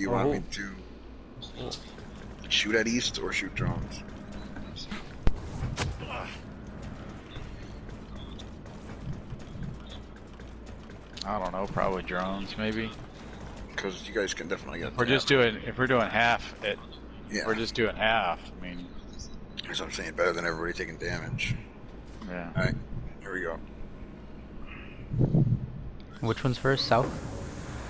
Do you want me oh. to shoot at east or shoot drones? I don't know, probably drones, maybe. Because you guys can definitely get. We're just doing, if we're doing half, it, Yeah, we're just doing half. I mean, that's what I'm saying. Better than everybody taking damage. yeah. All right, here we go. Which one's first? South?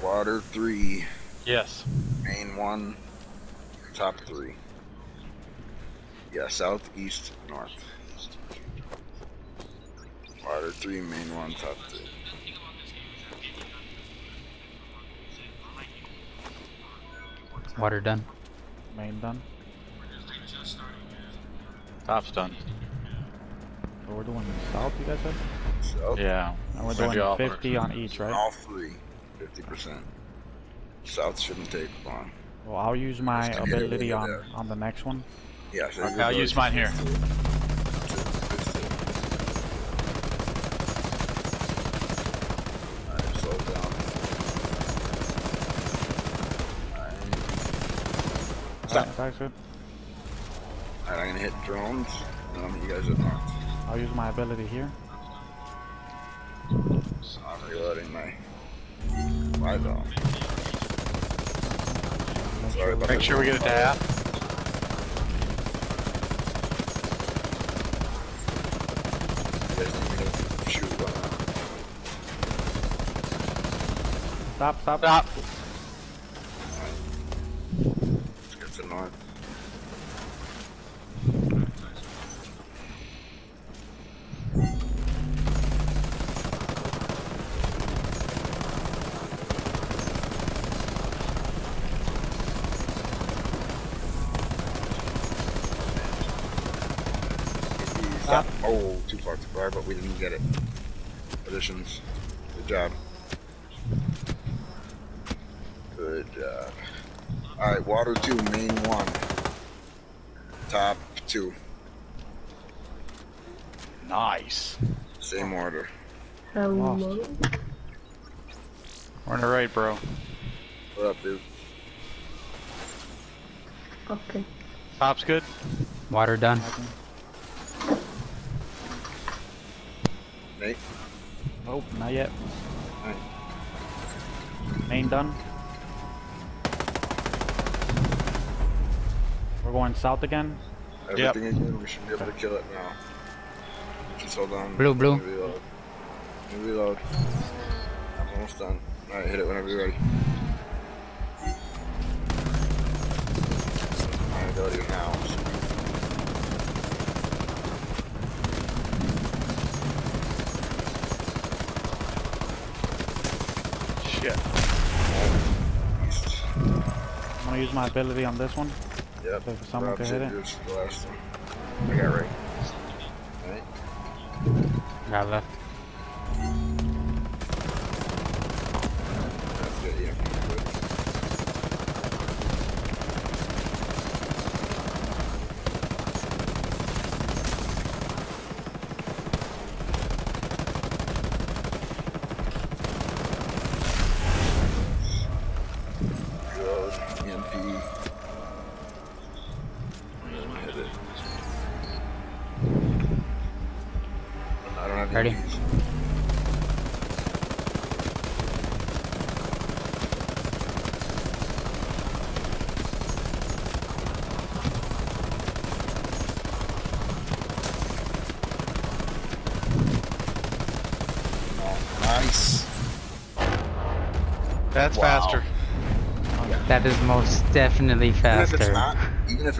Water three, Yes. main one, top three. Yeah, south, east, north. Water three, main one, top three. Water done. Main done. Top's done. So we're doing south, you guys said? South, Yeah. And we're doing 50 on each, right? all three, 50%. South shouldn't take long. Well, I'll use my Just give me a ability on, bit. on the next one. Yeah, so Okay, I'll use mine here. Alright, slow Stop. Alright, good. Alright, I'm gonna hit drones, and I'm gonna you guys at north. I'll use my ability here. So I'm reloading my live on. Sorry about Make sure we get it to half. You guys need me to shoot one out. Stop, stop. Stop. Let's get to north. Stop. Oh, too far, too far, but we didn't get it. Positions. Good job. Good job. Alright, water two, main one. Top two. Nice. Same order. Lost. We're in the right, bro. What up, dude? Okay. Top's good. Water done. Nate? Nope, not yet. Alright. Main done. We're going south again. Everything again, we should be able to kill it now. Just hold on. Blue, blue. Let me Reload. Let me reload. I'm almost done. Alright, hit it whenever you're ready. My ability now. Shit. I'm gonna use my ability on this one. Yep. If someone Rob could said hit it. yours is the last one. I got right. Alright. Got left. That's good, yeah. Good. Reload, EMP. Hit it. I don't have Ready? Nice. That's Wow. faster. That is most definitely Even if it's faster. not, even if it